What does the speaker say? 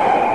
you